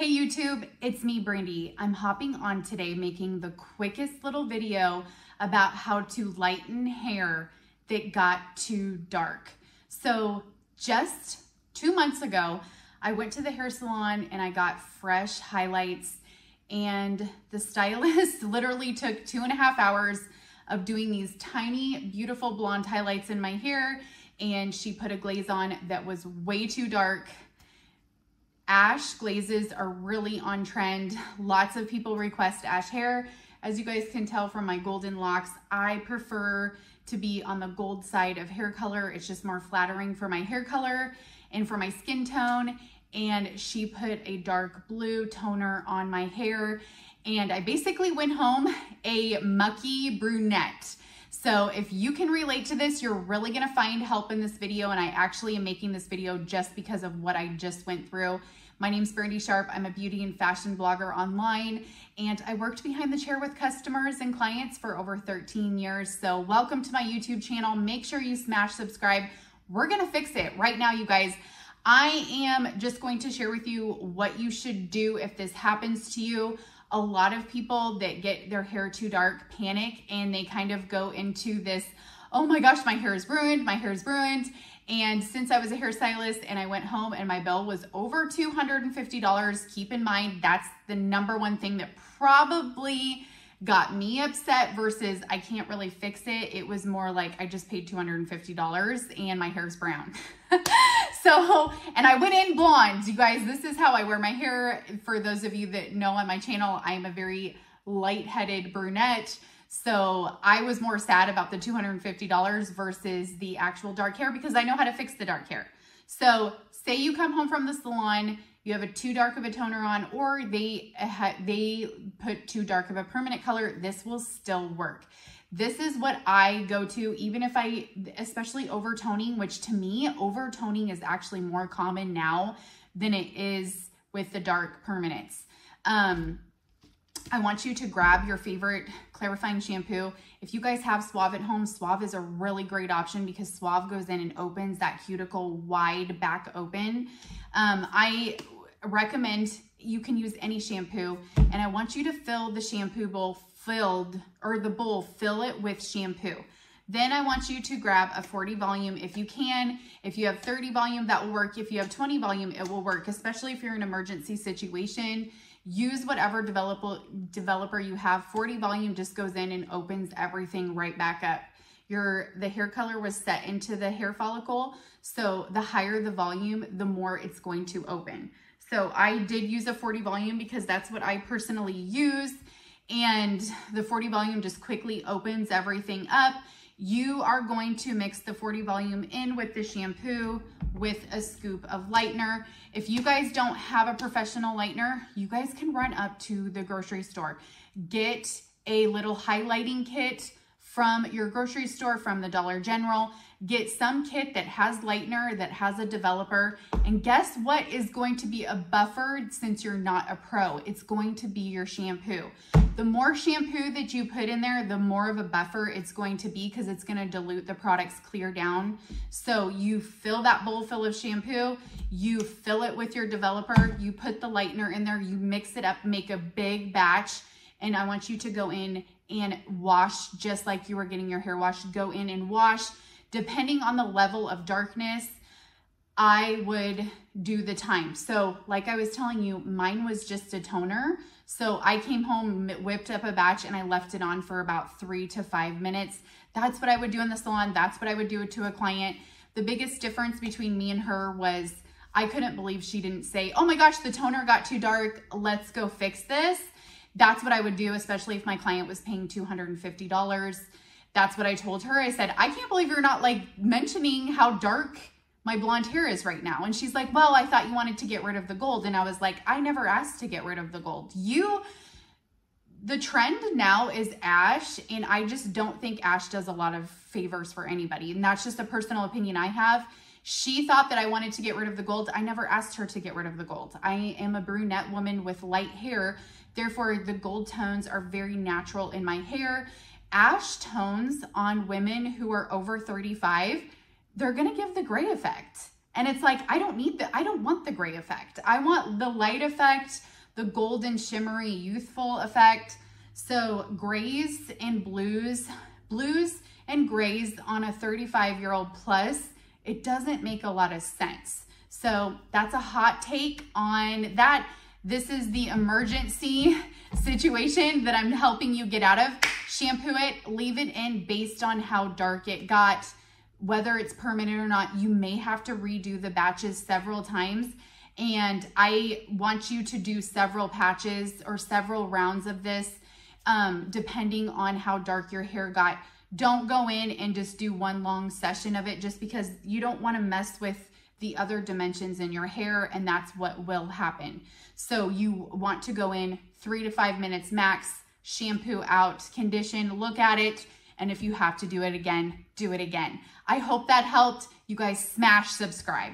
Hey YouTube, it's me Brandi. I'm hopping on today making the quickest little video about how to lighten hair that got too dark. So just two months ago, I went to the hair salon and I got fresh highlights and the stylist literally took two and a half hours of doing these tiny, beautiful blonde highlights in my hair and she put a glaze on that was way too dark Ash glazes are really on trend. Lots of people request ash hair. As you guys can tell from my golden locks, I prefer to be on the gold side of hair color. It's just more flattering for my hair color and for my skin tone. And she put a dark blue toner on my hair. And I basically went home a mucky brunette. So if you can relate to this, you're really gonna find help in this video. And I actually am making this video just because of what I just went through. My name's Brandi Sharp. I'm a beauty and fashion blogger online, and I worked behind the chair with customers and clients for over 13 years. So welcome to my YouTube channel. Make sure you smash subscribe. We're gonna fix it right now, you guys. I am just going to share with you what you should do if this happens to you. A lot of people that get their hair too dark panic and they kind of go into this, oh my gosh, my hair is ruined, my hair is ruined. And since I was a hairstylist and I went home and my bill was over $250, keep in mind that's the number one thing that probably got me upset versus I can't really fix it. It was more like I just paid $250 and my hair's brown. so, and I went in blonde. You guys, this is how I wear my hair. For those of you that know on my channel, I'm a very light-headed brunette. So I was more sad about the $250 versus the actual dark hair because I know how to fix the dark hair. So say you come home from the salon, you have a too dark of a toner on, or they, they put too dark of a permanent color, this will still work. This is what I go to, even if I, especially overtoning, which to me, overtoning is actually more common now than it is with the dark permanents. Um, I want you to grab your favorite clarifying shampoo. If you guys have Suave at home, Suave is a really great option because Suave goes in and opens that cuticle wide back open. Um, I recommend you can use any shampoo and I want you to fill the shampoo bowl filled or the bowl, fill it with shampoo. Then I want you to grab a 40 volume if you can. If you have 30 volume, that will work. If you have 20 volume, it will work, especially if you're in an emergency situation use whatever developer, developer you have. 40 volume just goes in and opens everything right back up. Your, the hair color was set into the hair follicle. So the higher the volume, the more it's going to open. So I did use a 40 volume because that's what I personally use. And the 40 volume just quickly opens everything up. You are going to mix the 40 volume in with the shampoo with a scoop of lightener. If you guys don't have a professional lightener, you guys can run up to the grocery store. Get a little highlighting kit from your grocery store, from the Dollar General. Get some kit that has lightener, that has a developer. And guess what is going to be a buffer since you're not a pro? It's going to be your shampoo. The more shampoo that you put in there, the more of a buffer it's going to be because it's going to dilute the products clear down. So you fill that bowl full of shampoo, you fill it with your developer, you put the lightener in there, you mix it up, make a big batch, and I want you to go in and wash just like you were getting your hair washed. Go in and wash depending on the level of darkness, I would do the time. So like I was telling you, mine was just a toner. So I came home, whipped up a batch and I left it on for about three to five minutes. That's what I would do in the salon. That's what I would do to a client. The biggest difference between me and her was I couldn't believe she didn't say, oh my gosh, the toner got too dark. Let's go fix this. That's what I would do, especially if my client was paying $250 that's what I told her. I said, I can't believe you're not like mentioning how dark my blonde hair is right now. And she's like, well, I thought you wanted to get rid of the gold. And I was like, I never asked to get rid of the gold. You, the trend now is ash. And I just don't think ash does a lot of favors for anybody. And that's just a personal opinion I have. She thought that I wanted to get rid of the gold. I never asked her to get rid of the gold. I am a brunette woman with light hair. Therefore, the gold tones are very natural in my hair ash tones on women who are over 35, they're gonna give the gray effect. And it's like, I don't need the, I don't want the gray effect. I want the light effect, the golden shimmery youthful effect. So grays and blues, blues and grays on a 35 year old plus, it doesn't make a lot of sense. So that's a hot take on that. This is the emergency situation that I'm helping you get out of. Shampoo it, leave it in based on how dark it got whether it's permanent or not, you may have to redo the batches several times. And I want you to do several patches or several rounds of this, um, depending on how dark your hair got. Don't go in and just do one long session of it just because you don't want to mess with the other dimensions in your hair and that's what will happen. So you want to go in three to five minutes max, shampoo out, condition, look at it, and if you have to do it again, do it again. I hope that helped. You guys smash subscribe.